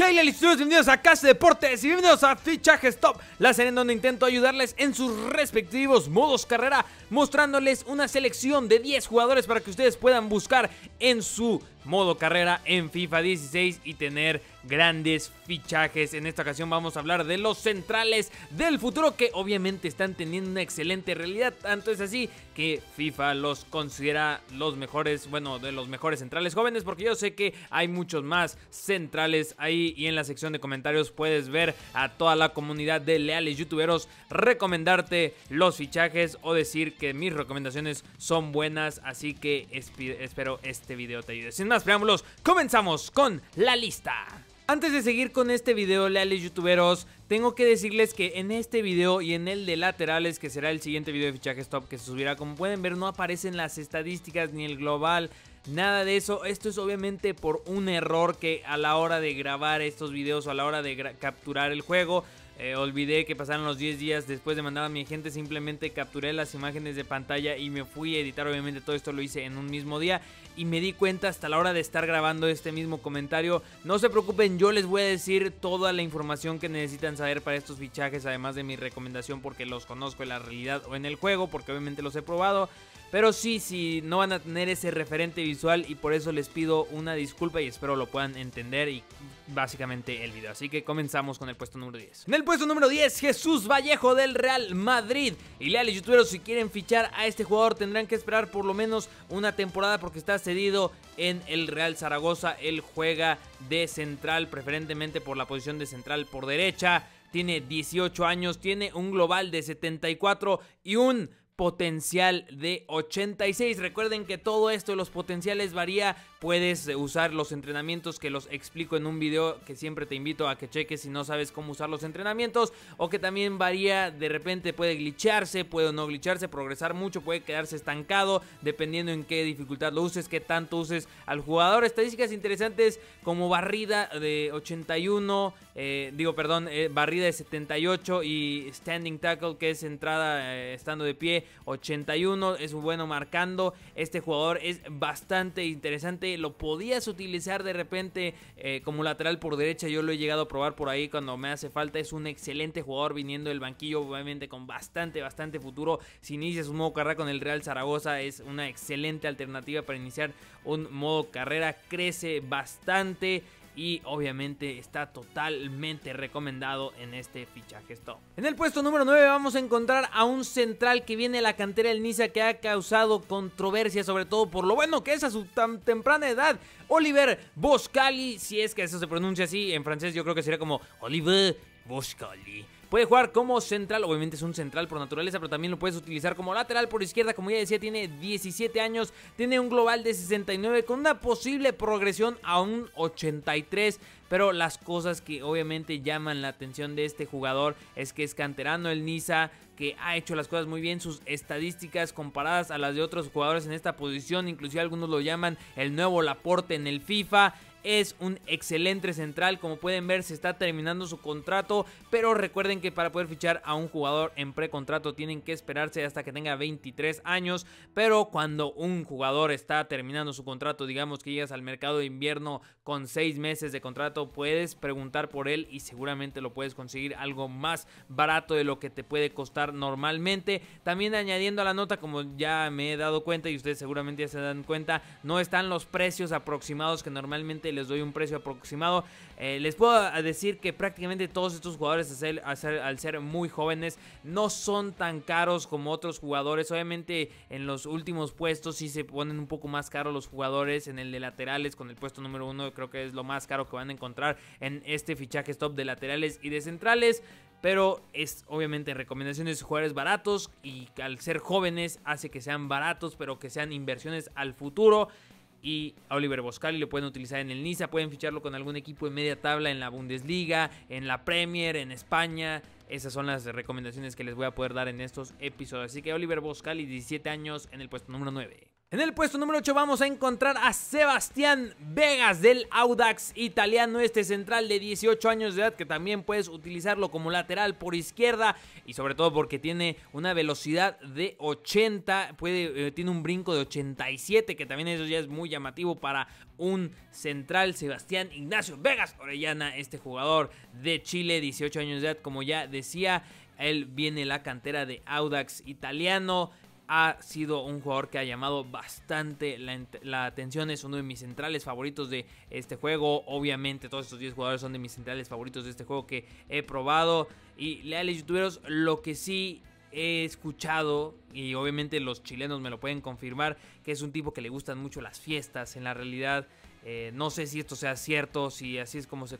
¿Qué hay? Bienvenidos a Casa Deportes y bienvenidos a Fichajes Top, la serie en donde intento ayudarles en sus respectivos modos carrera, mostrándoles una selección de 10 jugadores para que ustedes puedan buscar en su modo carrera en FIFA 16 y tener grandes fichajes. En esta ocasión vamos a hablar de los centrales del futuro que obviamente están teniendo una excelente realidad. Tanto es así que FIFA los considera los mejores, bueno, de los mejores centrales jóvenes porque yo sé que hay muchos más centrales ahí y en la sección de comentarios puedes ver a toda la comunidad de leales youtuberos recomendarte los fichajes o decir que mis recomendaciones son buenas. Así que espero este video te ayude preámbulos, comenzamos con la lista. Antes de seguir con este video, leales youtuberos, tengo que decirles que en este video y en el de laterales, que será el siguiente video de fichajes top que se subirá, como pueden ver no aparecen las estadísticas ni el global, nada de eso. Esto es obviamente por un error que a la hora de grabar estos videos o a la hora de capturar el juego, eh, olvidé que pasaron los 10 días después de mandar a mi gente. Simplemente capturé las imágenes de pantalla y me fui a editar. Obviamente todo esto lo hice en un mismo día. Y me di cuenta hasta la hora de estar grabando este mismo comentario. No se preocupen, yo les voy a decir toda la información que necesitan saber para estos fichajes. Además de mi recomendación porque los conozco en la realidad o en el juego. Porque obviamente los he probado. Pero sí, sí, no van a tener ese referente visual y por eso les pido una disculpa y espero lo puedan entender y básicamente el video. Así que comenzamos con el puesto número 10. En el puesto número 10, Jesús Vallejo del Real Madrid. Y leales youtuberos, si quieren fichar a este jugador tendrán que esperar por lo menos una temporada porque está cedido en el Real Zaragoza. Él juega de central, preferentemente por la posición de central por derecha. Tiene 18 años, tiene un global de 74 y un potencial de 86. Recuerden que todo esto de los potenciales varía. Puedes usar los entrenamientos que los explico en un video que siempre te invito a que cheques si no sabes cómo usar los entrenamientos. O que también varía, de repente puede glitcharse, puede no glitcharse, progresar mucho, puede quedarse estancado dependiendo en qué dificultad lo uses, qué tanto uses al jugador. Estadísticas interesantes como barrida de 81, eh, digo perdón, eh, barrida de 78 y standing tackle que es entrada eh, estando de pie 81, es bueno marcando. Este jugador es bastante interesante. Lo podías utilizar de repente eh, como lateral por derecha. Yo lo he llegado a probar por ahí cuando me hace falta. Es un excelente jugador viniendo del banquillo, obviamente con bastante, bastante futuro. Si inicias un modo carrera con el Real Zaragoza, es una excelente alternativa para iniciar un modo carrera. Crece bastante y obviamente está totalmente recomendado en este fichaje stop. En el puesto número 9 vamos a encontrar a un central que viene de la cantera del Niza que ha causado controversia sobre todo por lo bueno que es a su tan temprana edad. Oliver Boscali, si es que eso se pronuncia así en francés yo creo que sería como Oliver Boscali. Puede jugar como central, obviamente es un central por naturaleza, pero también lo puedes utilizar como lateral por izquierda. Como ya decía, tiene 17 años, tiene un global de 69 con una posible progresión a un 83. Pero las cosas que obviamente llaman la atención de este jugador es que es canterano el Niza, que ha hecho las cosas muy bien, sus estadísticas comparadas a las de otros jugadores en esta posición, inclusive algunos lo llaman el nuevo Laporte en el FIFA es un excelente central. Como pueden ver, se está terminando su contrato. Pero recuerden que para poder fichar a un jugador en precontrato tienen que esperarse hasta que tenga 23 años. Pero cuando un jugador está terminando su contrato, digamos que llegas al mercado de invierno con 6 meses de contrato, puedes preguntar por él y seguramente lo puedes conseguir algo más barato de lo que te puede costar normalmente. También añadiendo a la nota, como ya me he dado cuenta y ustedes seguramente ya se dan cuenta, no están los precios aproximados que normalmente les doy un precio aproximado. Eh, les puedo decir que prácticamente todos estos jugadores, al ser, muy jóvenes, no son tan caros como otros jugadores. Obviamente en los últimos puestos sí se ponen un poco más caros los jugadores. En el de laterales, con el puesto número uno, creo que es lo más caro que van a encontrar en este fichaje stop de laterales y de centrales pero es obviamente recomendaciones de jugadores baratos y al ser jóvenes hace que sean baratos, pero que sean inversiones al futuro y a Oliver Boscali lo pueden utilizar en el Niza, pueden ficharlo con algún equipo de media tabla en la Bundesliga, en la Premier, en España. Esas son las recomendaciones que les voy a poder dar en estos episodios. Así que Oliver Boscali, 17 años en el puesto número 9. En el puesto número 8 vamos a encontrar a Sebastián Vegas del Audax italiano, este central de 18 años de edad que también puedes utilizarlo como lateral por izquierda y sobre todo porque tiene una velocidad de 80, puede, eh, tiene un brinco de 87 que también eso ya es muy llamativo para un central. Sebastián Ignacio Vegas Orellana, este jugador de Chile, 18 años de edad como ya decía, él viene la cantera de Audax italiano ha sido un jugador que ha llamado bastante la, atención. Es uno de mis centrales favoritos de este juego. Obviamente, todos estos 10 jugadores son de mis centrales favoritos de este juego que he probado. Y leales youtuberos, lo que sí he escuchado, y obviamente los chilenos me lo pueden confirmar, que es un tipo que le gustan mucho las fiestas. En la realidad, eh, no sé si esto sea cierto, si así es como se,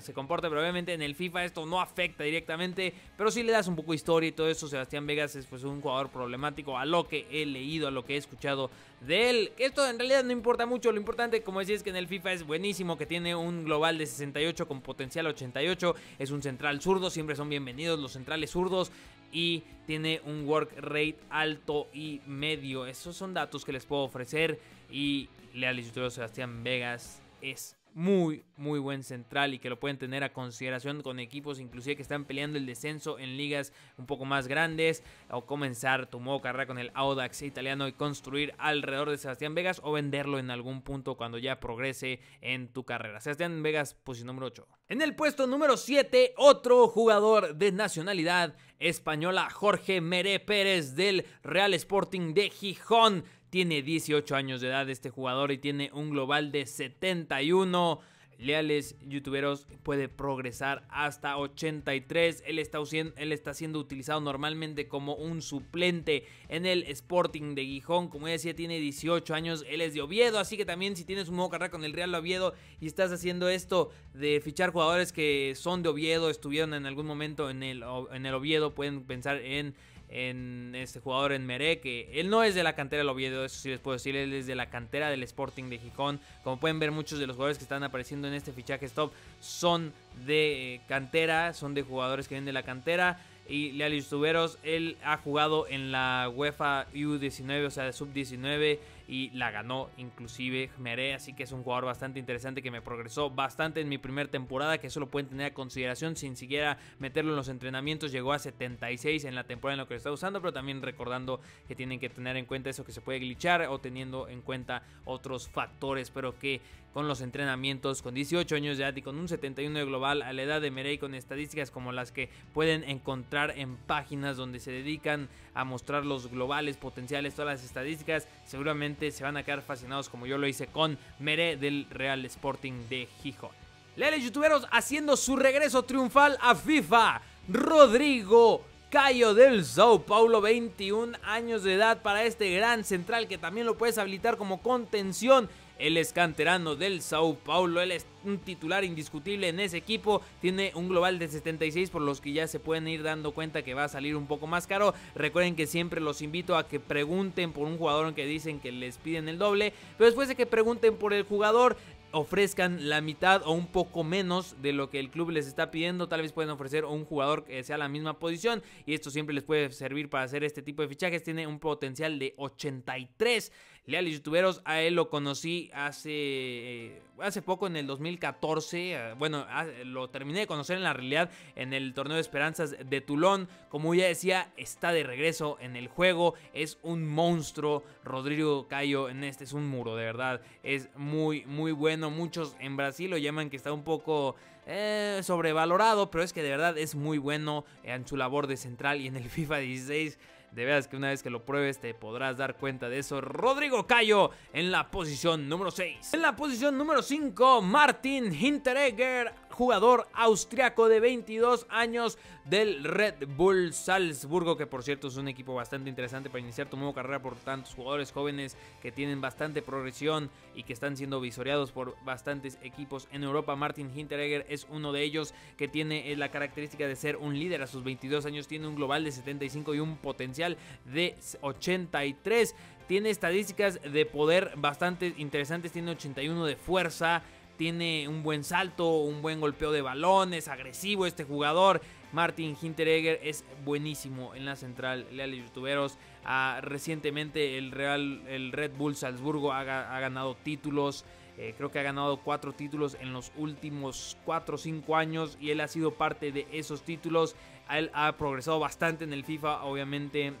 se, comporta, pero obviamente en el FIFA esto no afecta directamente, pero si le das un poco de historia y todo eso, Sebastián Vegas es pues un jugador problemático a lo que he leído, a lo que he escuchado de él. Esto en realidad no importa mucho, lo importante como decía es que en el FIFA es buenísimo, que tiene un global de 68 con potencial 88, es un central zurdo, siempre son bienvenidos los centrales zurdos y tiene un work rate alto y medio. Esos son datos que les puedo ofrecer y leal y Sebastián Vegas es muy, muy buen central y que lo pueden tener a consideración con equipos inclusive que están peleando el descenso en ligas un poco más grandes o comenzar tu modo carrera con el Audax italiano y construir alrededor de Sebastián Vegas o venderlo en algún punto cuando ya progrese en tu carrera. Sebastián Vegas, posición número 8. En el puesto número 7, otro jugador de nacionalidad española, Jorge Meré Pérez del Real Sporting de Gijón. Tiene 18 años de edad este jugador y tiene un global de 71 leales youtuberos puede progresar hasta 83. Él está, él está siendo utilizado normalmente como un suplente en el Sporting de Gijón. Como ya decía, tiene 18 años. Él es de Oviedo, así que también si tienes un nuevo carrera con el Real Oviedo y estás haciendo esto de fichar jugadores que son de Oviedo, estuvieron en algún momento en el, en el Oviedo, pueden pensar en en este jugador en Meré, que él no es de la cantera del Oviedo, eso sí les puedo decir, él es de la cantera del Sporting de Gijón. Como pueden ver, muchos de los jugadores que están apareciendo en este fichaje stop son de cantera, son de jugadores que vienen de la cantera. Y Lealis Tuberos, él ha jugado en la UEFA U19, o sea, de sub-19 y la ganó inclusive Meré, así que es un jugador bastante interesante que me progresó bastante en mi primera temporada, que eso lo pueden tener a consideración sin siquiera meterlo en los entrenamientos, llegó a 76 en la temporada en lo que está usando, pero también recordando que tienen que tener en cuenta eso que se puede glitchar o teniendo en cuenta otros factores, pero que con los entrenamientos, con 18 años de edad y con un 71 de global a la edad de Merey, con estadísticas como las que pueden encontrar en páginas donde se dedican a mostrar los globales potenciales, todas las estadísticas, seguramente se van a quedar fascinados como yo lo hice con Mere del Real Sporting de Gijón. Leales youtuberos haciendo su regreso triunfal a FIFA. Rodrigo Cayo del Sao Paulo, 21 años de edad para este gran central que también lo puedes habilitar como contención él es canterano del Sao Paulo, él es un titular indiscutible en ese equipo, tiene un global de 76 por los que ya se pueden ir dando cuenta que va a salir un poco más caro. Recuerden que siempre los invito a que pregunten por un jugador que dicen que les piden el doble, pero después de que pregunten por el jugador, ofrezcan la mitad o un poco menos de lo que el club les está pidiendo. Tal vez pueden ofrecer un jugador que sea la misma posición y esto siempre les puede servir para hacer este tipo de fichajes. Tiene un potencial de 83 leales youtuberos. A él lo conocí hace, eh, hace poco, en el 2014. Eh, bueno, ah, lo terminé de conocer en la realidad en el torneo de esperanzas de Tulón. Como ya decía, está de regreso en el juego. Es un monstruo. Rodrigo Cayo en este es un muro, de verdad. Es muy, muy bueno. Muchos en Brasil lo llaman que está un poco... Eh, sobrevalorado, pero es que de verdad es muy bueno en su labor de central y en el FIFA 16 de veras que una vez que lo pruebes te podrás dar cuenta de eso. Rodrigo Cayo en la posición número 6. En la posición número 5, Martin Hinteregger jugador austriaco de 22 años del Red Bull Salzburgo, que por cierto es un equipo bastante interesante para iniciar tu nueva carrera por tantos jugadores jóvenes que tienen bastante progresión y que están siendo visoreados por bastantes equipos en Europa. Martin Hinteregger es uno de ellos que tiene eh, la característica de ser un líder a sus 22 años, tiene un global de 75 y un potencial de 83 tiene estadísticas de poder bastante interesantes, tiene 81 de fuerza, tiene un buen salto, un buen golpeo de balones, agresivo este jugador. Martin Hinteregger es buenísimo en la central, leales youtuberos. Ah, recientemente el, Real, el Red Bull Salzburgo ha, ganado títulos. Eh, creo que ha ganado cuatro títulos en los últimos cuatro o cinco años y él ha sido parte de esos títulos. Él ha progresado bastante en el FIFA, obviamente,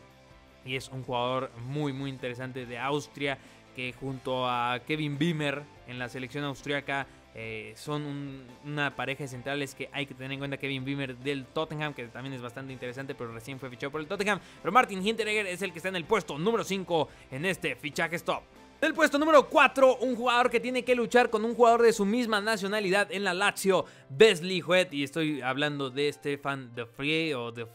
y es un jugador muy, muy interesante de Austria que junto a Kevin Bimmer en la selección austriaca eh, son una pareja de centrales que hay que tener en cuenta. Kevin Bimmer del Tottenham, que también es bastante interesante, pero recién fue fichado por el Tottenham. Pero Martin Hinteregger es el que está en el puesto número 5 en este fichaje stop. En el puesto número 4, un jugador que tiene que luchar con un jugador de su misma nacionalidad en la Lazio, Besley Huet. Y estoy hablando de Stefan de Free o de,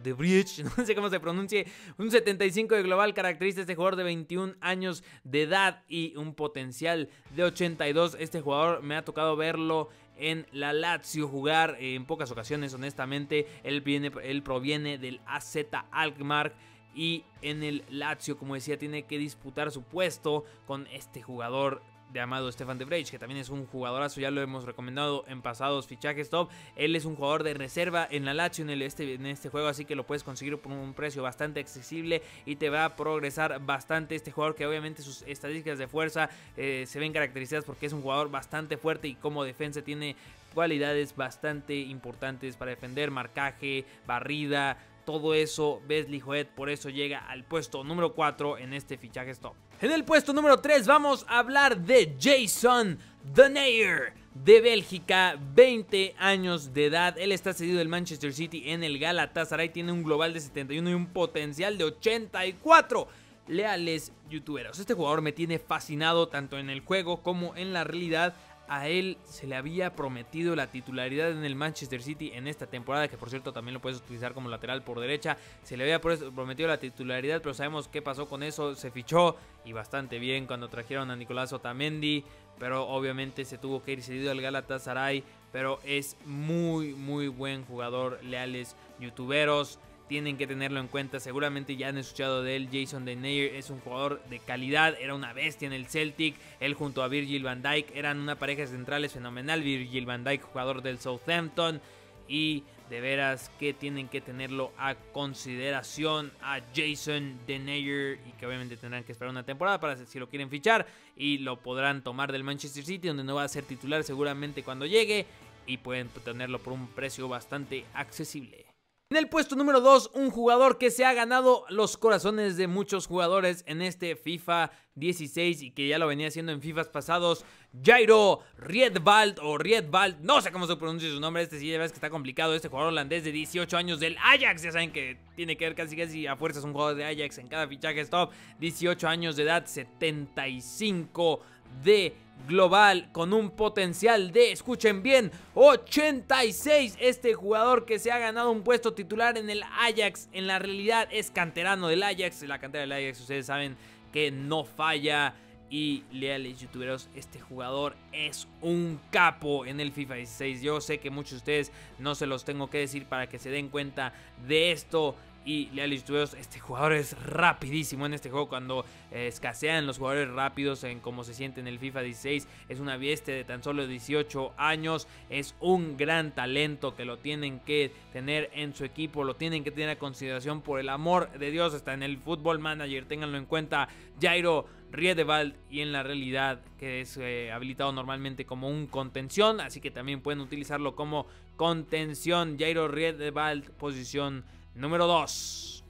de Bridge, no sé cómo se pronuncie. Un 75 de global caracteriza este jugador de 21 años de edad y un potencial de 82. Este jugador me ha tocado verlo en la Lazio jugar en pocas ocasiones, honestamente. Él, viene, él proviene del AZ Alkmaar y en el Lazio, como decía, tiene que disputar su puesto con este jugador llamado Stefan de Vrij, que también es un jugadorazo, ya lo hemos recomendado en pasados fichajes top. Él es un jugador de reserva en la Lazio en, este, en este juego, así que lo puedes conseguir por un precio bastante accesible y te va a progresar bastante este jugador, que obviamente sus estadísticas de fuerza eh, se ven caracterizadas porque es un jugador bastante fuerte y como defensa tiene cualidades bastante importantes para defender, marcaje, barrida, todo eso, Besley Joet por eso llega al puesto número 4 en este fichaje stop. En el puesto número 3 vamos a hablar de Jason Denayer de Bélgica, 20 años de edad. Él está cedido del Manchester City en el Galatasaray, tiene un global de 71 y un potencial de 84 leales youtuberos. Este jugador me tiene fascinado tanto en el juego como en la realidad a él se le había prometido la titularidad en el Manchester City en esta temporada, que por cierto también lo puedes utilizar como lateral por derecha. Se le había prometido la titularidad, pero sabemos qué pasó con eso. Se fichó y bastante bien cuando trajeron a Nicolás Otamendi, pero obviamente se tuvo que ir cedido al Galatasaray. Pero es muy, muy buen jugador, leales youtuberos tienen que tenerlo en cuenta. Seguramente ya han escuchado de él. Jason Denayer es un jugador de calidad, era una bestia en el Celtic. Él junto a Virgil van Dijk eran una pareja centrales fenomenal. Virgil van Dijk, jugador del Southampton. Y de veras que tienen que tenerlo a consideración a Jason Denayer y que obviamente tendrán que esperar una temporada para si lo quieren fichar y lo podrán tomar del Manchester City donde no va a ser titular seguramente cuando llegue y pueden tenerlo por un precio bastante accesible. En el puesto número 2, un jugador que se ha ganado los corazones de muchos jugadores en este FIFA 16 y que ya lo venía haciendo en FIFAs pasados, Jairo Riedwald o Riedwald, no sé cómo se pronuncia su nombre, este sí ya ves que está complicado, este jugador holandés de 18 años del Ajax, ya saben que tiene que ver casi casi a fuerzas un jugador de Ajax en cada fichaje stop, 18 años de edad, 75 de global con un potencial de, escuchen bien, 86. Este jugador que se ha ganado un puesto titular en el Ajax, en la realidad es canterano del Ajax. La cantera del Ajax, ustedes saben que no falla. Y leales youtuberos, este jugador es un capo en el FIFA 16. Yo sé que muchos de ustedes no se los tengo que decir para que se den cuenta de esto y Leal Studios, este jugador es rapidísimo en este juego cuando eh, escasean los jugadores rápidos en cómo se siente en el FIFA 16. Es una bestia de tan solo 18 años, es un gran talento que lo tienen que tener en su equipo, lo tienen que tener a consideración por el amor de Dios, está en el Football Manager, ténganlo en cuenta. Jairo Riedewald y en la realidad que es eh, habilitado normalmente como un contención, así que también pueden utilizarlo como contención. Jairo Riedewald, posición número 2.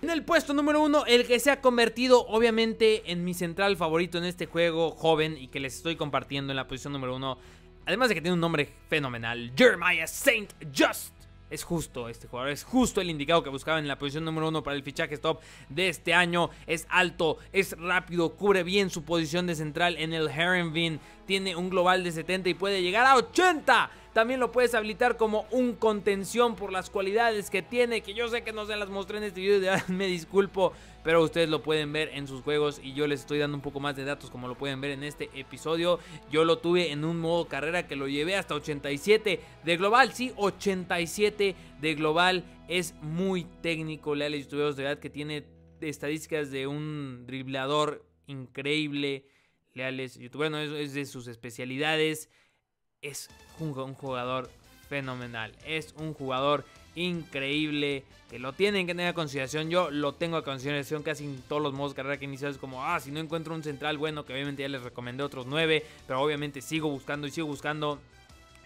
En el puesto número 1, el que se ha convertido obviamente en mi central favorito en este juego joven y que les estoy compartiendo en la posición número 1. Además de que tiene un nombre fenomenal, Jeremiah Saint Just. Es justo este jugador, es justo el indicado que buscaba en la posición número uno para el fichaje stop de este año. Es alto, es rápido, cubre bien su posición de central en el Herenveen. Tiene un global de 70 y puede llegar a 80 también lo puedes habilitar como un contención por las cualidades que tiene, que yo sé que no se las mostré en este video, me disculpo, pero ustedes lo pueden ver en sus juegos y yo les estoy dando un poco más de datos como lo pueden ver en este episodio. Yo lo tuve en un modo carrera que lo llevé hasta 87 de global, sí, 87 de global. Es muy técnico, leales youtubers de verdad que tiene estadísticas de un driblador increíble. Leales youtuber, no es de sus especialidades es un, jugador fenomenal. Es un jugador increíble que lo tienen que tener a consideración. Yo lo tengo a consideración casi en todos los modos de carrera que iniciado. Es como, ah, si no encuentro un central bueno, que obviamente ya les recomendé otros nueve, pero obviamente sigo buscando y sigo buscando.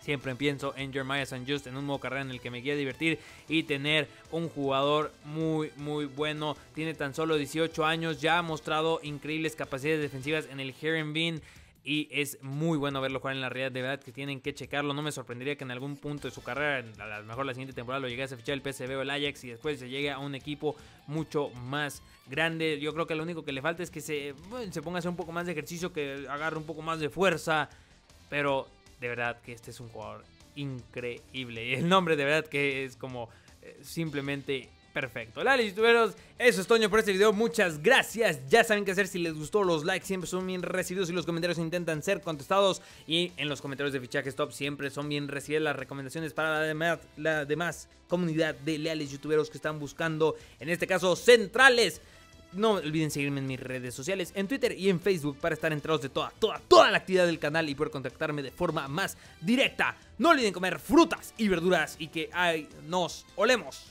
Siempre pienso en Jeremiah St. Just en un modo carrera en el que me quiera divertir y tener un jugador muy, muy bueno. Tiene tan solo 18 años, ya ha mostrado increíbles capacidades defensivas en el Heron Bean y es muy bueno verlo jugar en la realidad. De verdad que tienen que checarlo. No me sorprendería que en algún punto de su carrera, a lo mejor la siguiente temporada, lo llegase a fichar el PSV o el Ajax y después se llegue a un equipo mucho más grande. Yo creo que lo único que le falta es que se, se ponga a hacer un poco más de ejercicio, que agarre un poco más de fuerza. Pero de verdad que este es un jugador increíble. Y el nombre de verdad que es como eh, simplemente Perfecto. Dale, youtuberos, eso es Toño por este video. Muchas gracias. Ya saben qué hacer si les gustó. Los likes siempre son bien recibidos y los comentarios intentan ser contestados. Y en los comentarios de Fichaje Stop siempre son bien recibidas las recomendaciones para la demás, la demás comunidad de leales youtuberos que están buscando, en este caso, centrales. No olviden seguirme en mis redes sociales, en Twitter y en Facebook para estar enterados de toda, toda, toda la actividad del canal y poder contactarme de forma más directa. No olviden comer frutas y verduras y que ay, nos olemos.